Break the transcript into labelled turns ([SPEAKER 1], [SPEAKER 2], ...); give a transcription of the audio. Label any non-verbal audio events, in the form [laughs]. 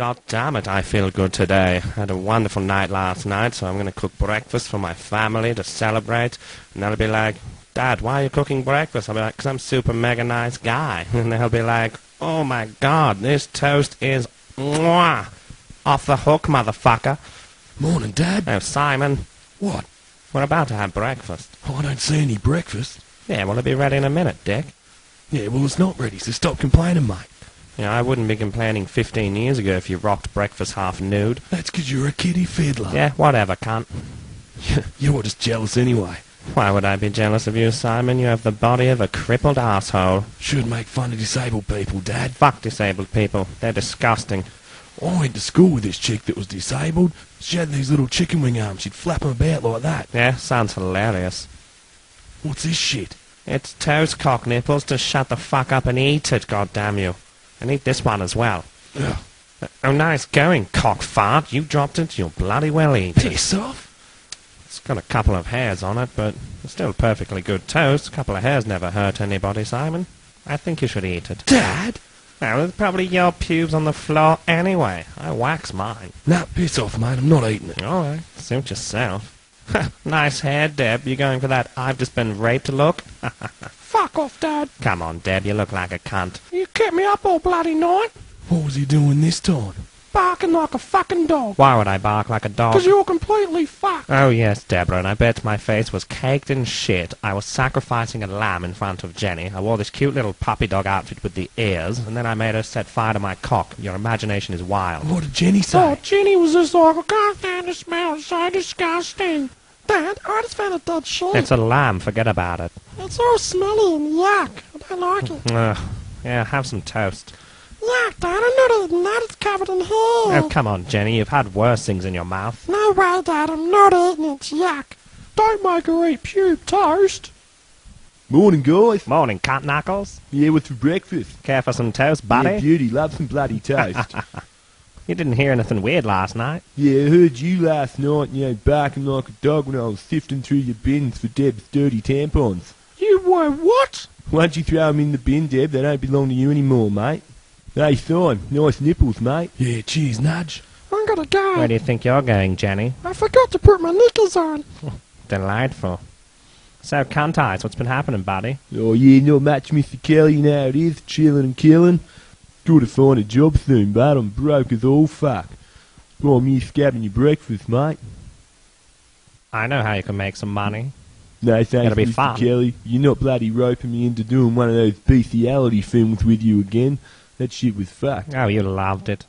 [SPEAKER 1] God damn it, I feel good today. I Had a wonderful night last night, so I'm going to cook breakfast for my family to celebrate. And they'll be like, Dad, why are you cooking breakfast? I'll be like, 'cause I'm super mega nice guy. [laughs] And they'll be like, oh my God, this toast is mwah, off the hook, motherfucker.
[SPEAKER 2] Morning, Dad.
[SPEAKER 1] Oh, Simon,
[SPEAKER 2] What?
[SPEAKER 1] we're about to have breakfast.
[SPEAKER 2] Oh, I don't see any breakfast.
[SPEAKER 1] Yeah, will it'll be ready in a minute, Dick?
[SPEAKER 2] Yeah, well, it's not ready, so stop complaining, mate.
[SPEAKER 1] You know, I wouldn't be complaining 15 years ago if you rocked breakfast half nude.
[SPEAKER 2] That's 'cause you're a kitty fiddler.
[SPEAKER 1] Yeah, whatever, cunt. [laughs]
[SPEAKER 2] You're just jealous anyway.
[SPEAKER 1] Why would I be jealous of you, Simon? You have the body of a crippled asshole.
[SPEAKER 2] Should make fun of disabled people, Dad.
[SPEAKER 1] Fuck disabled people. They're disgusting.
[SPEAKER 2] I went to school with this chick that was disabled. She had these little chicken wing arms. She'd flap 'em about like that.
[SPEAKER 1] Yeah, sounds hilarious.
[SPEAKER 2] What's this shit?
[SPEAKER 1] It's toast cock nipples to shut the fuck up and eat it, goddamn you. And eat this one as well.
[SPEAKER 2] Ugh.
[SPEAKER 1] Oh, nice going, cock fart. You dropped it, you'll bloody well eat it.
[SPEAKER 2] Piss off.
[SPEAKER 1] It's got a couple of hairs on it, but it's still perfectly good toast. A couple of hairs never hurt anybody, Simon. I think you should eat it.
[SPEAKER 2] Dad?
[SPEAKER 1] Now, there's probably your pubes on the floor anyway. I wax mine.
[SPEAKER 2] Nah, piss off, mate. I'm not eating it.
[SPEAKER 1] All right, suit yourself. [laughs] nice hair, Deb. You going for that I've just been raped look? [laughs]
[SPEAKER 3] Fuck off, Dad.
[SPEAKER 1] Come on, Deb, you look like a cunt.
[SPEAKER 3] You kept me up all bloody night,
[SPEAKER 2] What was he doing this time?
[SPEAKER 3] barking like a fucking dog.
[SPEAKER 1] Why would I bark like a dog?
[SPEAKER 3] Because you're completely fucked.
[SPEAKER 1] Oh, yes, Deborah, and I bet my face was caked in shit. I was sacrificing a lamb in front of Jenny. I wore this cute little puppy dog outfit with the ears, and then I made her set fire to my cock. Your imagination is wild.
[SPEAKER 2] What did Jenny say?
[SPEAKER 3] Oh, Jenny was just like, I can't stand the smell. It's so disgusting. Dad, I just found a dead sheep.
[SPEAKER 1] It's a lamb, forget about it.
[SPEAKER 3] It's so smelly and yuck. I don't like it.
[SPEAKER 1] Ugh. Yeah, have some toast.
[SPEAKER 3] Yuck, Dad, I'm not eating that. It's covered in hair.
[SPEAKER 1] Oh, come on, Jenny, you've had worse things in your mouth.
[SPEAKER 3] No way, Dad, I'm not eating it. It's yuck. Don't make her eat pube toast.
[SPEAKER 4] Morning, guys.
[SPEAKER 1] Morning, cat knuckles.
[SPEAKER 4] Yeah, what's for breakfast?
[SPEAKER 1] Care for some toast,
[SPEAKER 4] Yeah,
[SPEAKER 1] buddy?
[SPEAKER 4] beauty, love some bloody toast. [laughs]
[SPEAKER 1] You didn't hear anything weird last night.
[SPEAKER 4] yeah, I heard you last night, you know, barking like a dog when I was sifting through your bins for Deb's dirty tampons.
[SPEAKER 3] You were what?
[SPEAKER 4] Why'd you throw 'em in the bin, Deb? They don't belong to you anymore, mate. Hey, Thorn, nice nipples, mate.
[SPEAKER 2] Yeah, cheers, Nudge.
[SPEAKER 3] I'm gonna go.
[SPEAKER 1] Where do you think you're going, Jenny?
[SPEAKER 3] I forgot to put my knickers on. [laughs]
[SPEAKER 1] Delightful. So, cunt eyes, what's been happening, buddy?
[SPEAKER 4] Oh, yeah, not much, Mr. Kelly, you know how it is, chilling and killing. Got to find a job soon, but I'm broke as all fuck. Well, I'm here scabbing your breakfast, mate.
[SPEAKER 1] I know how you can make some money.
[SPEAKER 4] No, thanks,
[SPEAKER 1] Gotta be
[SPEAKER 4] Mr.
[SPEAKER 1] fun.
[SPEAKER 4] Kelly. You're not bloody roping me into doing one of those bestiality films with you again. That shit was fucked.
[SPEAKER 1] Oh, you loved it.